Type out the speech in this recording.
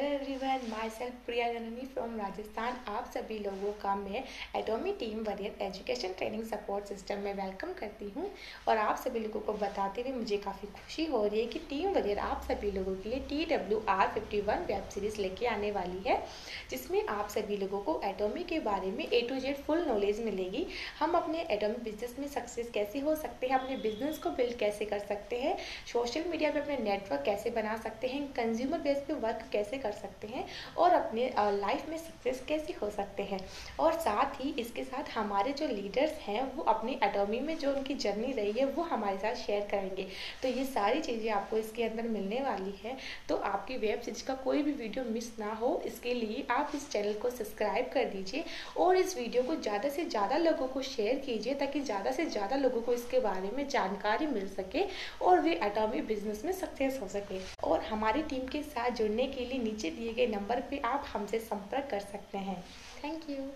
alegría. Everyone myself Priya Janani from Rajasthan आप सभी लोगों का मैं Atomy team warrior education training support system में वेलकम करती हूँ। और आप सभी लोगों को बताते हुए मुझे काफ़ी खुशी हो रही है कि टीम वरियर आप सभी लोगों के लिए T W R fifty one web series लेके आने वाली है, जिसमें आप सभी लोगों को एटोमी के बारे में A to Z full knowledge मिलेगी। हम अपने एटोमी बिज़नेस में सक्सेस कैसे हो सकते हैं, अपने बिज़नेस को बिल्ड कैसे कर सकते हैं सोशल मीडिया पर अपने नेटवर्क कैसे बना सकते हैं कंज्यूमर बेस पे वर्क कैसे कर सकते हैं और अपने लाइफ में सक्सेस कैसे हो सकते हैं? और साथ ही इसके साथ हमारे जो लीडर्स हैं, वो अपनी एटोमी में जो उनकी जर्नी रही है, वो हमारे साथ शेयर करेंगे। तो ये सारी चीज़ें आपको इसके अंदर मिलने वाली है। तो आपकी वेब सीरीज़ का कोई भी वीडियो मिस ना हो, इसके लिए आप इस चैनल को सब्सक्राइब कर दीजिए और इस वीडियो को ज़्यादा से ज़्यादा लोगों को शेयर कीजिए, ताकि ज़्यादा से ज़्यादा लोगों को इसके बारे में जानकारी मिल सके और वे एटॉमिक बिज़नेस में सक्सेस हो सके। और हमारी टीम के साथ जुड़ने के लिए नीचे दिए गए नंबर पे आप हमसे संपर्क कर सकते हैं। Thank you